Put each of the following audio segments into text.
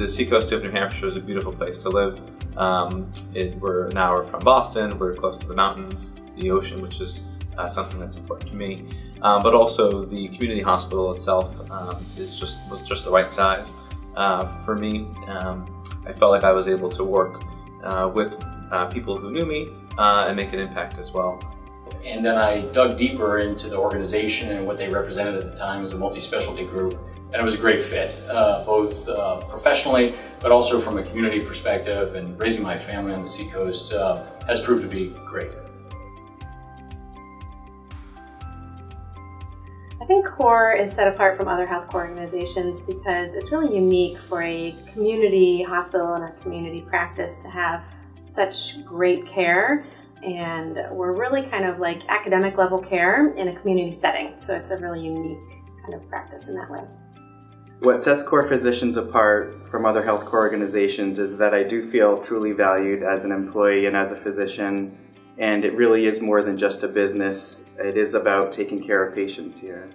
the seacoast of New Hampshire is a beautiful place to live. Um, it, we're an hour from Boston, we're close to the mountains, the ocean, which is uh, something that's important to me. Um, but also the community hospital itself um, is just was just the right size uh, for me. Um, I felt like I was able to work uh, with uh, people who knew me uh, and make an impact as well. And then I dug deeper into the organization and what they represented at the time as a multi-specialty group. And it was a great fit, uh, both uh, professionally, but also from a community perspective. And raising my family on the seacoast uh, has proved to be great. I think CORE is set apart from other health healthcare organizations because it's really unique for a community hospital and a community practice to have such great care and we're really kind of like academic level care in a community setting. So it's a really unique kind of practice in that way. What sets core physicians apart from other healthcare organizations is that I do feel truly valued as an employee and as a physician, and it really is more than just a business. It is about taking care of patients here.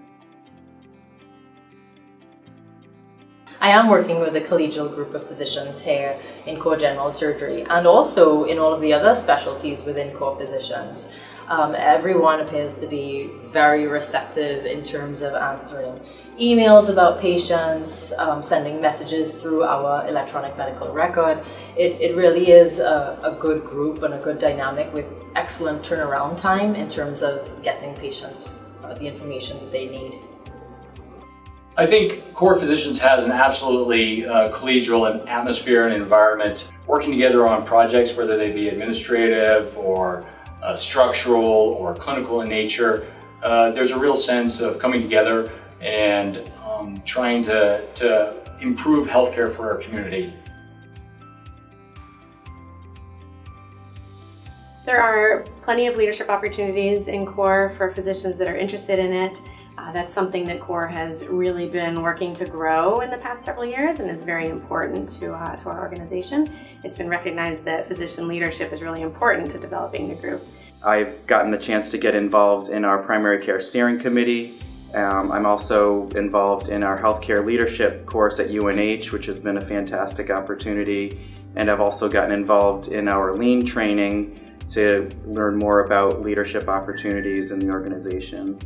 I am working with a collegial group of physicians here in core general surgery and also in all of the other specialties within core physicians. Um, everyone appears to be very receptive in terms of answering emails about patients, um, sending messages through our electronic medical record. It, it really is a, a good group and a good dynamic with excellent turnaround time in terms of getting patients uh, the information that they need. I think Core Physicians has an absolutely uh, collegial atmosphere and environment, working together on projects, whether they be administrative or uh, structural or clinical in nature. Uh, there's a real sense of coming together and um, trying to, to improve healthcare for our community. There are plenty of leadership opportunities in CORE for physicians that are interested in it. Uh, that's something that CORE has really been working to grow in the past several years and is very important to, uh, to our organization. It's been recognized that physician leadership is really important to developing the group. I've gotten the chance to get involved in our primary care steering committee. Um, I'm also involved in our healthcare leadership course at UNH, which has been a fantastic opportunity. And I've also gotten involved in our lean training to learn more about leadership opportunities in the organization.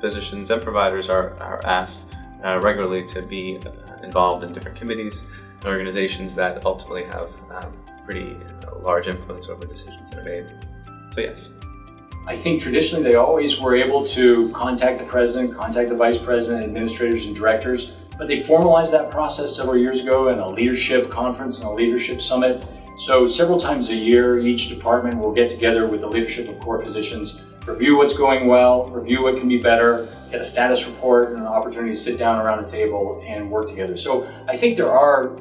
Physicians and providers are, are asked uh, regularly to be uh, involved in different committees and organizations that ultimately have um, pretty uh, large influence over decisions that are made. So yes. I think traditionally they always were able to contact the president, contact the vice president, administrators and directors, but they formalized that process several years ago in a leadership conference and a leadership summit. So several times a year, each department will get together with the leadership of core physicians review what's going well, review what can be better, get a status report and an opportunity to sit down around a table and work together. So I think there are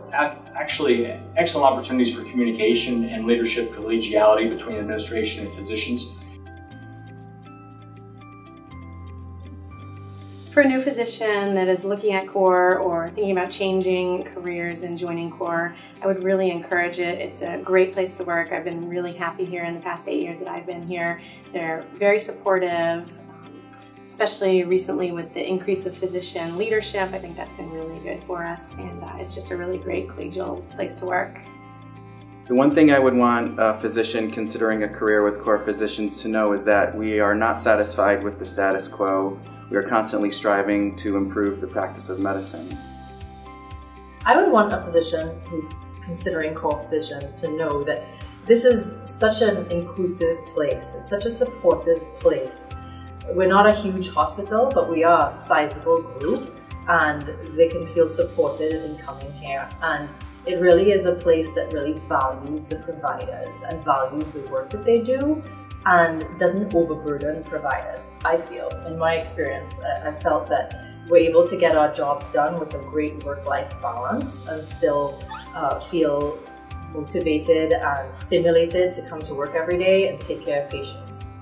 actually excellent opportunities for communication and leadership collegiality between administration and physicians. For a new physician that is looking at CORE or thinking about changing careers and joining CORE, I would really encourage it. It's a great place to work. I've been really happy here in the past eight years that I've been here. They're very supportive, especially recently with the increase of physician leadership. I think that's been really good for us, and uh, it's just a really great collegial place to work. The one thing I would want a physician considering a career with core physicians to know is that we are not satisfied with the status quo. We are constantly striving to improve the practice of medicine. I would want a physician who's considering core physicians to know that this is such an inclusive place. It's such a supportive place. We're not a huge hospital, but we are a sizable group and they can feel supported in coming here. And it really is a place that really values the providers and values the work that they do and doesn't overburden providers. I feel, in my experience, I felt that we're able to get our jobs done with a great work-life balance and still uh, feel motivated and stimulated to come to work every day and take care of patients.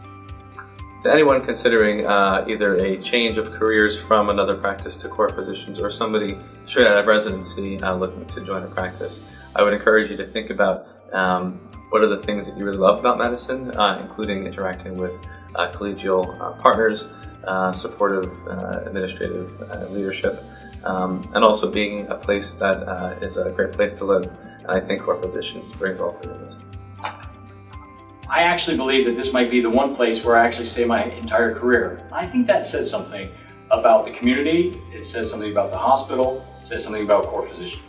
To anyone considering uh, either a change of careers from another practice to core physicians or somebody straight out of residency uh, looking to join a practice, I would encourage you to think about Um, what are the things that you really love about medicine, uh, including interacting with uh, collegial uh, partners, uh, supportive uh, administrative leadership, um, and also being a place that is a great place to live. And I think Core Physicians brings all three of those things. I actually believe that this might be the one place where I actually stay my entire career. I think that says something about the community, it says something about the hospital, it says something about core physicians.